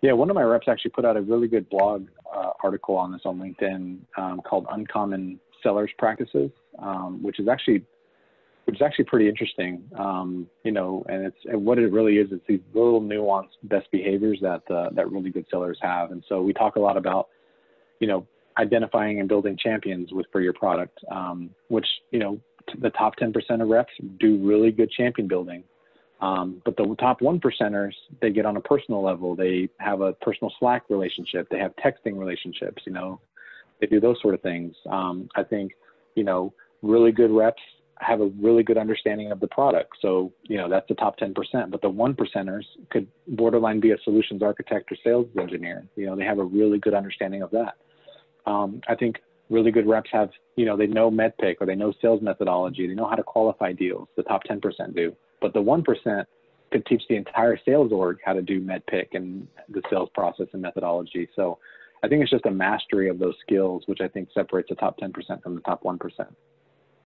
Yeah, one of my reps actually put out a really good blog uh, article on this on LinkedIn um, called "Uncommon Sellers Practices," um, which is actually which is actually pretty interesting. Um, you know, and it's and what it really is. It's these little nuanced best behaviors that uh, that really good sellers have. And so we talk a lot about, you know, identifying and building champions with for your product, um, which you know the top 10% of reps do really good champion building. Um, but the top one percenters, they get on a personal level. They have a personal Slack relationship. They have texting relationships. You know, they do those sort of things. Um, I think, you know, really good reps have a really good understanding of the product. So, you know, that's the top 10%. But the one percenters could borderline be a solutions architect or sales engineer. You know, they have a really good understanding of that. Um, I think really good reps have, you know, they know MEDDPICC or they know sales methodology. They know how to qualify deals. The top 10% do. But the 1% could teach the entire sales org how to do MEDDPICC and the sales process and methodology. So I think it's just a mastery of those skills, which I think separates the top 10% from the top 1%.